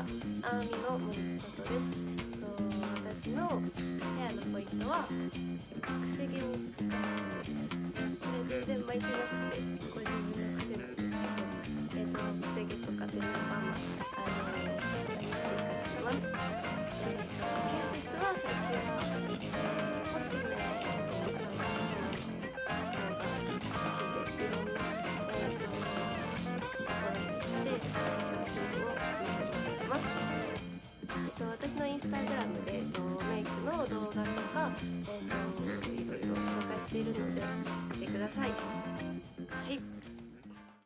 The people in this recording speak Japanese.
はあみの森ことです。と私のヘアのポイントはくせ毛をこれでで巻いてます。ンスタグラムで、えっと、メイクの動画とか、えっと、いろいろ紹介しているので見てください。